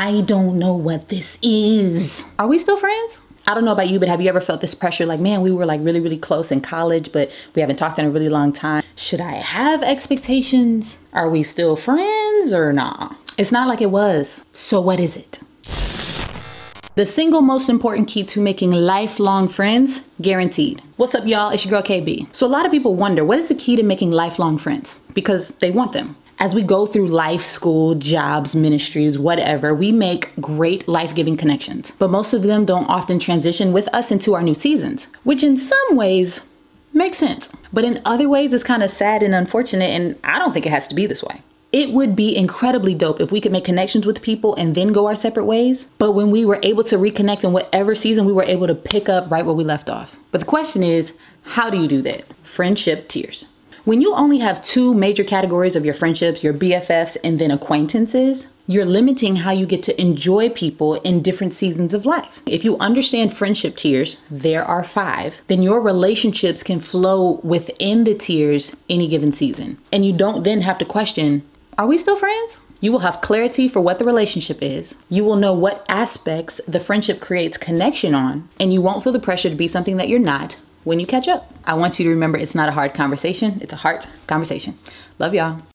I don't know what this is. Are we still friends? I don't know about you, but have you ever felt this pressure like, man, we were like really, really close in college, but we haven't talked in a really long time. Should I have expectations? Are we still friends or nah? It's not like it was. So what is it? The single most important key to making lifelong friends, guaranteed. What's up, y'all? It's your girl KB. So, a lot of people wonder what is the key to making lifelong friends? Because they want them. As we go through life, school, jobs, ministries, whatever, we make great life giving connections. But most of them don't often transition with us into our new seasons, which in some ways makes sense. But in other ways, it's kind of sad and unfortunate, and I don't think it has to be this way. It would be incredibly dope if we could make connections with people and then go our separate ways. But when we were able to reconnect in whatever season, we were able to pick up right where we left off. But the question is, how do you do that? Friendship tiers. When you only have two major categories of your friendships, your BFFs and then acquaintances, you're limiting how you get to enjoy people in different seasons of life. If you understand friendship tiers, there are five, then your relationships can flow within the tiers any given season. And you don't then have to question, are we still friends? You will have clarity for what the relationship is. You will know what aspects the friendship creates connection on, and you won't feel the pressure to be something that you're not when you catch up. I want you to remember it's not a hard conversation, it's a heart conversation. Love y'all.